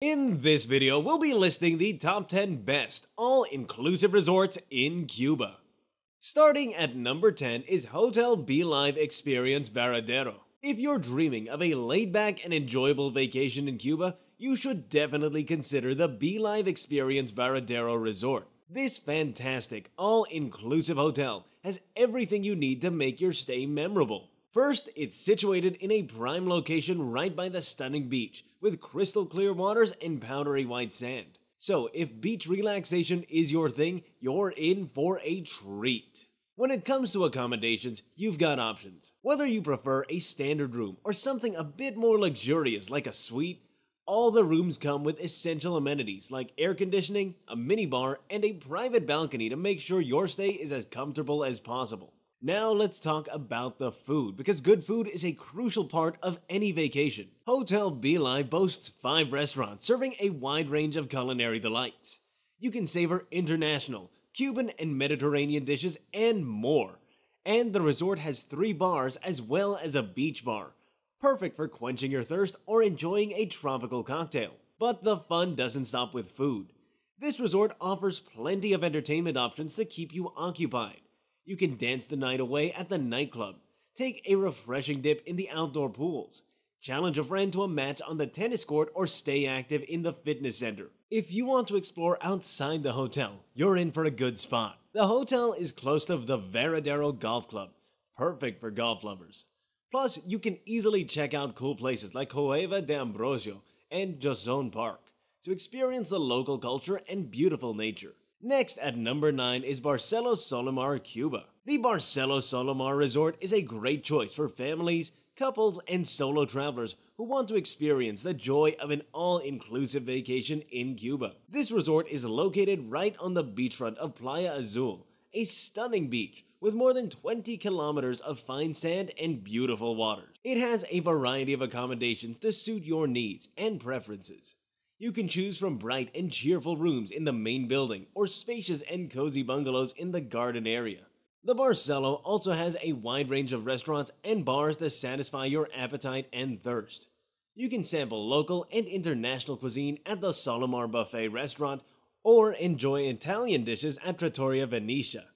In this video, we'll be listing the top 10 best all-inclusive resorts in Cuba. Starting at number 10 is Hotel BeLive Experience Varadero. If you're dreaming of a laid-back and enjoyable vacation in Cuba, you should definitely consider the BeLive Experience Varadero Resort. This fantastic, all-inclusive hotel has everything you need to make your stay memorable. First, it's situated in a prime location right by the stunning beach, with crystal clear waters and powdery white sand. So, if beach relaxation is your thing, you're in for a treat. When it comes to accommodations, you've got options. Whether you prefer a standard room or something a bit more luxurious like a suite, all the rooms come with essential amenities like air conditioning, a minibar, and a private balcony to make sure your stay is as comfortable as possible. Now let's talk about the food, because good food is a crucial part of any vacation. Hotel BeLive boasts five restaurants serving a wide range of culinary delights. You can savor international, Cuban, and Mediterranean dishes and more. And the resort has three bars as well as a beach bar, perfect for quenching your thirst or enjoying a tropical cocktail. But the fun doesn't stop with food. This resort offers plenty of entertainment options to keep you occupied. You can dance the night away at the nightclub, take a refreshing dip in the outdoor pools, challenge a friend to a match on the tennis court, or stay active in the fitness center. If you want to explore outside the hotel, you're in for a good spot. The hotel is close to the Varadero Golf Club, perfect for golf lovers. Plus, you can easily check out cool places like Cueva de Ambrosio and Josone Park to experience the local culture and beautiful nature. Next at number 9 is Barcelos Solymar, Cuba. The Barcelos Solymar Resort is a great choice for families, couples, and solo travelers who want to experience the joy of an all-inclusive vacation in Cuba. This resort is located right on the beachfront of Playa Azul, a stunning beach with more than 20 kilometers of fine sand and beautiful waters. It has a variety of accommodations to suit your needs and preferences. You can choose from bright and cheerful rooms in the main building or spacious and cozy bungalows in the garden area. The Barcelo also has a wide range of restaurants and bars to satisfy your appetite and thirst. You can sample local and international cuisine at the Solymar Buffet restaurant or enjoy Italian dishes at Trattoria Venetia.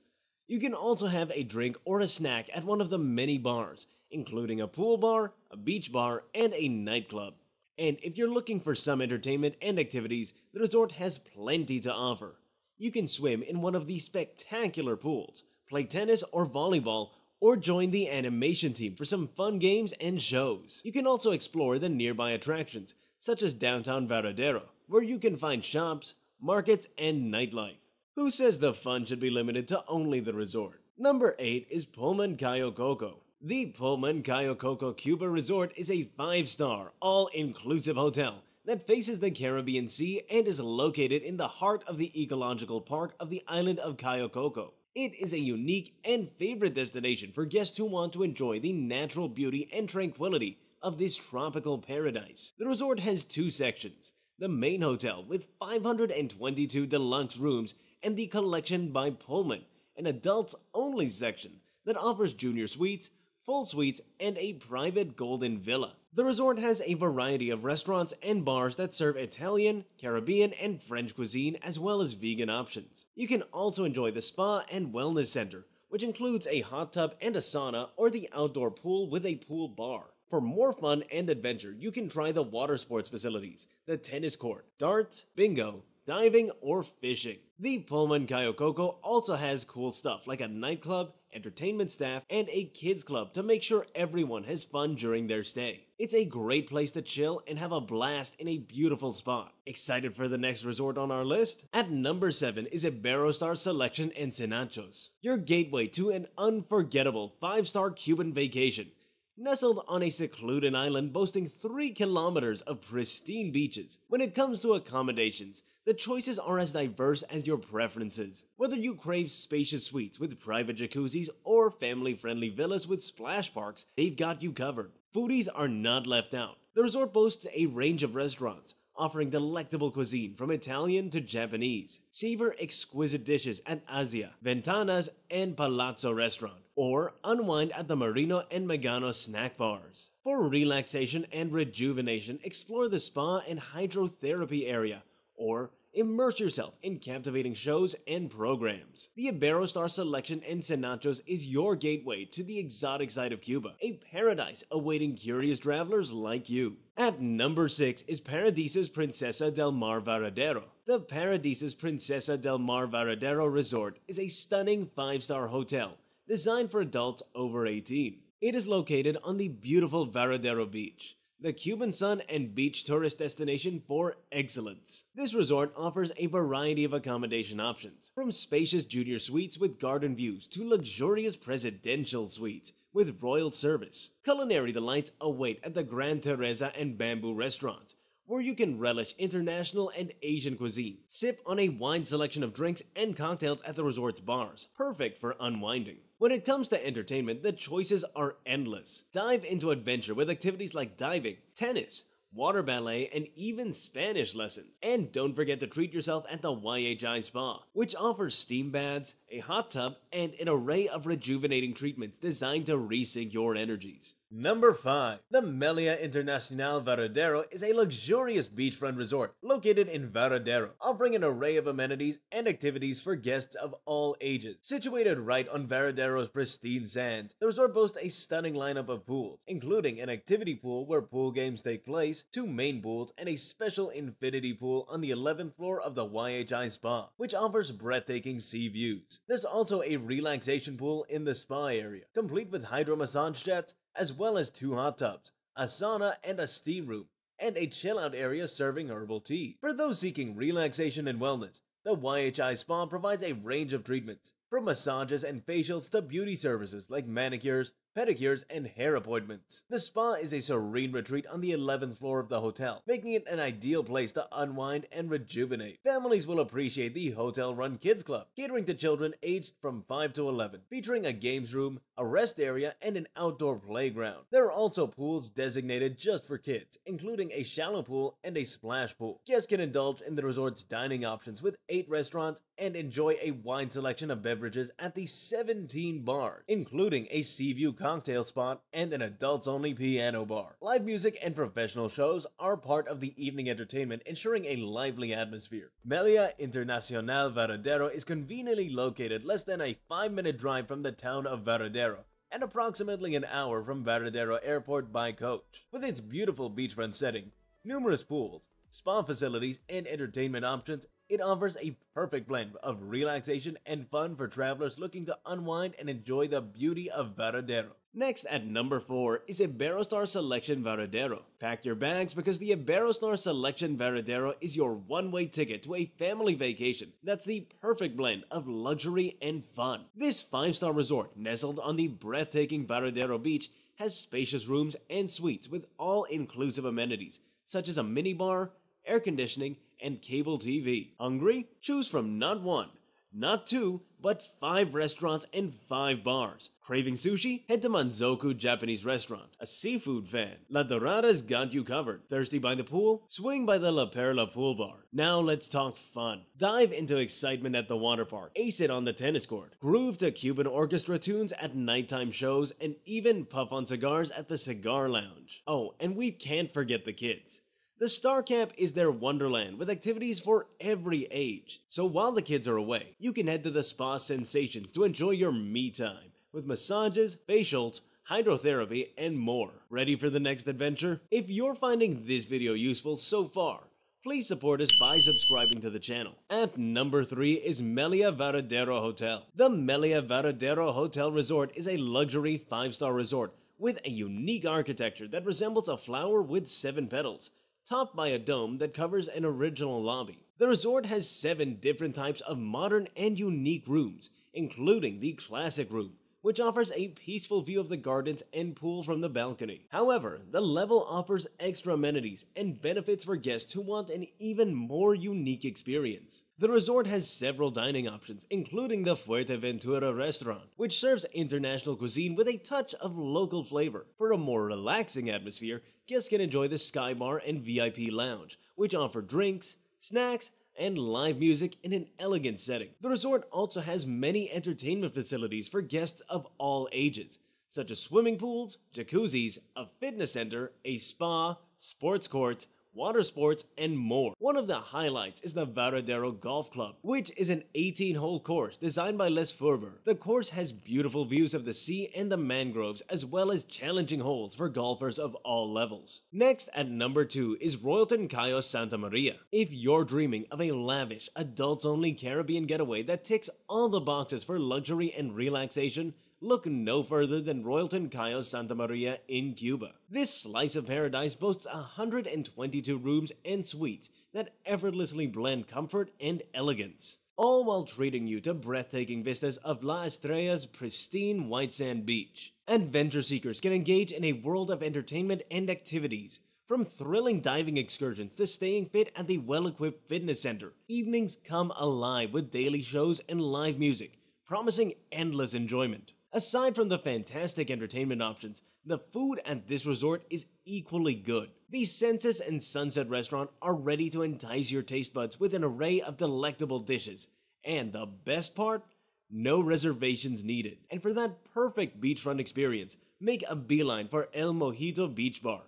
You can also have a drink or a snack at one of the many bars, including a pool bar, a beach bar, and a nightclub. And if you're looking for some entertainment and activities, the resort has plenty to offer. You can swim in one of the spectacular pools, play tennis or volleyball, or join the animation team for some fun games and shows. You can also explore the nearby attractions, such as downtown Varadero, where you can find shops, markets, and nightlife. Who says the fun should be limited to only the resort? Number 8 is Pullman Cayo Coco. The Pullman Cayo Coco Cuba Resort is a five-star, all-inclusive hotel that faces the Caribbean Sea and is located in the heart of the ecological park of the island of Cayo Coco. It is a unique and favorite destination for guests who want to enjoy the natural beauty and tranquility of this tropical paradise. The resort has two sections, the main hotel with 522 deluxe rooms and the Collection by Pullman, an adults-only section that offers junior suites, full suites, and a private golden villa. The resort has a variety of restaurants and bars that serve Italian, Caribbean, and French cuisine as well as vegan options. You can also enjoy the spa and wellness center, which includes a hot tub and a sauna or the outdoor pool with a pool bar. For more fun and adventure, you can try the water sports facilities, the tennis court, darts, bingo, diving, or fishing. The Pullman Cayo Coco also has cool stuff like a nightclub, entertainment staff, and a kids club to make sure everyone has fun during their stay. It's a great place to chill and have a blast in a beautiful spot. Excited for the next resort on our list? At number 7 is Iberostar Selection Ensenachos, your gateway to an unforgettable 5-star Cuban vacation. Nestled on a secluded island boasting 3 kilometers of pristine beaches. When it comes to accommodations, the choices are as diverse as your preferences. Whether you crave spacious suites with private jacuzzis or family-friendly villas with splash parks, they've got you covered. Foodies are not left out. The resort boasts a range of restaurants, offering delectable cuisine from Italian to Japanese. Savor exquisite dishes at Asia, Ventanas, and Palazzo Restaurant, or unwind at the Marino and Megano snack bars. For relaxation and rejuvenation, explore the spa and hydrotherapy area, or Immerse yourself in captivating shows and programs. The Iberostar Selection Ensenachos is your gateway to the exotic side of Cuba, a paradise awaiting curious travelers like you. At number 6 is Paradisus Princesa del Mar Varadero. The Paradisus Princesa del Mar Varadero Resort is a stunning 5-star hotel designed for adults over 18. It is located on the beautiful Varadero Beach the Cuban sun and beach tourist destination for excellence. This resort offers a variety of accommodation options, from spacious junior suites with garden views to luxurious presidential suites with royal service. Culinary delights await at the Grand Teresa and Bamboo restaurants, where you can relish international and Asian cuisine. Sip on a wide selection of drinks and cocktails at the resort's bars, perfect for unwinding. When it comes to entertainment, the choices are endless. Dive into adventure with activities like diving, tennis, water ballet, and even Spanish lessons. And don't forget to treat yourself at the YHI Spa, which offers steam baths, a hot tub, and an array of rejuvenating treatments designed to resync your energies. Number 5. The Meliá Internacional Varadero is a luxurious beachfront resort located in Varadero, offering an array of amenities and activities for guests of all ages. Situated right on Varadero's pristine sands, the resort boasts a stunning lineup of pools, including an activity pool where pool games take place, two main pools, and a special infinity pool on the 11th floor of the YHI Spa, which offers breathtaking sea views. There's also a relaxation pool in the spa area, complete with hydro massage jets as well as two hot tubs, a sauna and a steam room, and a chill out area serving herbal tea. For those seeking relaxation and wellness, the YHI Spa provides a range of treatments, from massages and facials to beauty services like manicures, pedicures, and hair appointments. The spa is a serene retreat on the 11th floor of the hotel, making it an ideal place to unwind and rejuvenate. Families will appreciate the hotel-run kids club, catering to children aged from 5 to 11, featuring a games room, a rest area, and an outdoor playground. There are also pools designated just for kids, including a shallow pool and a splash pool. Guests can indulge in the resort's dining options with 8 restaurants and enjoy a wide selection of beverages at the 17 bars, including a sea view cocktail spot, and an adults only piano bar. Live music and professional shows are part of the evening entertainment, ensuring a lively atmosphere. Meliá Internacional Varadero is conveniently located less than a 5 minute drive from the town of Varadero and approximately an hour from Varadero Airport by coach. With its beautiful beachfront setting, numerous pools, spa facilities, and entertainment options, it offers a perfect blend of relaxation and fun for travelers looking to unwind and enjoy the beauty of Varadero. Next at number 4 is Iberostar Selection Varadero. Pack your bags because the Iberostar Selection Varadero is your one-way ticket to a family vacation that's the perfect blend of luxury and fun. This 5-star resort, nestled on the breathtaking Varadero beach, has spacious rooms and suites with all-inclusive amenities such as a minibar, air conditioning, and cable TV. Hungry? Choose from not one, not two, but five restaurants and five bars. Craving sushi? Head to Manzoku Japanese Restaurant. A seafood fan? La Dorada's got you covered. Thirsty by the pool? Swing by the La Perla Pool Bar. Now let's talk fun. Dive into excitement at the water park. Ace it on the tennis court. Groove to Cuban orchestra tunes at nighttime shows and even puff on cigars at the cigar lounge. Oh, and we can't forget the kids. The Star Camp is their wonderland with activities for every age. So while the kids are away, you can head to the Spa Sensations to enjoy your me time with massages, facials, hydrotherapy, and more. Ready for the next adventure? If you're finding this video useful so far, please support us by subscribing to the channel. At number 3 is Meliá Varadero Hotel. The Meliá Varadero Hotel Resort is a luxury 5-star resort with a unique architecture that resembles a flower with 7 petals topped by a dome that covers an original lobby. The resort has seven different types of modern and unique rooms, including the classic room, which offers a peaceful view of the gardens and pool from the balcony. However, the level offers extra amenities and benefits for guests who want an even more unique experience. The resort has several dining options, including the Fuerteventura restaurant, which serves international cuisine with a touch of local flavor. For a more relaxing atmosphere, guests can enjoy the Sky Bar and VIP Lounge, which offer drinks, snacks, and live music in an elegant setting. The resort also has many entertainment facilities for guests of all ages, such as swimming pools, jacuzzis, a fitness center, a spa, sports courts, water sports, and more. One of the highlights is the Varadero Golf Club, which is an 18-hole course designed by Les Furber. The course has beautiful views of the sea and the mangroves, as well as challenging holes for golfers of all levels. Next, at number 2 is Royalton Cayos Santa Maria. If you're dreaming of a lavish, adults-only Caribbean getaway that ticks all the boxes for luxury and relaxation, look no further than Royalton Cayos Santa Maria in Cuba. This slice of paradise boasts 122 rooms and suites that effortlessly blend comfort and elegance, all while treating you to breathtaking vistas of La Estrella's pristine white sand beach. Adventure seekers can engage in a world of entertainment and activities, from thrilling diving excursions to staying fit at the well-equipped fitness center, evenings come alive with daily shows and live music, promising endless enjoyment. Aside from the fantastic entertainment options, the food at this resort is equally good. The Senses and Sunset restaurant are ready to entice your taste buds with an array of delectable dishes. And the best part? No reservations needed. And for that perfect beachfront experience, make a beeline for El Mojito Beach Bar,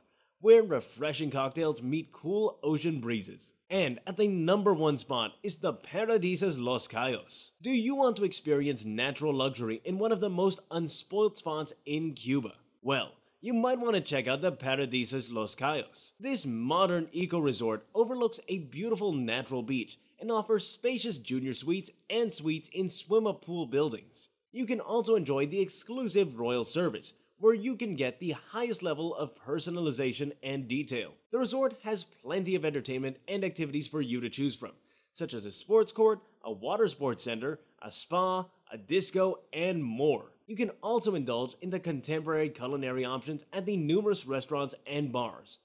where refreshing cocktails meet cool ocean breezes. And at the number one spot is the Paradisus Los Cayos. Do you want to experience natural luxury in one of the most unspoiled spots in Cuba? Well, you might want to check out the Paradisus Los Cayos. This modern eco-resort overlooks a beautiful natural beach and offers spacious junior suites and suites in swim-up pool buildings. You can also enjoy the exclusive royal service, where you can get the highest level of personalization and detail. The resort has plenty of entertainment and activities for you to choose from, such as a sports court, a water sports center, a spa, a disco, and more. You can also indulge in the contemporary culinary options at the numerous restaurants and bars.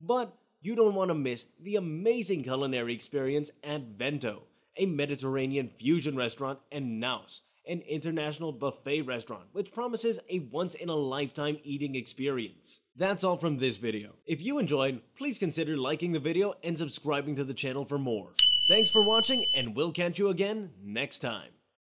But you don't want to miss the amazing culinary experience at Vento, a Mediterranean fusion restaurant and Naus, an international buffet restaurant which promises a once-in-a-lifetime eating experience. That's all from this video. If you enjoyed, please consider liking the video and subscribing to the channel for more. Thanks for watching and we'll catch you again next time.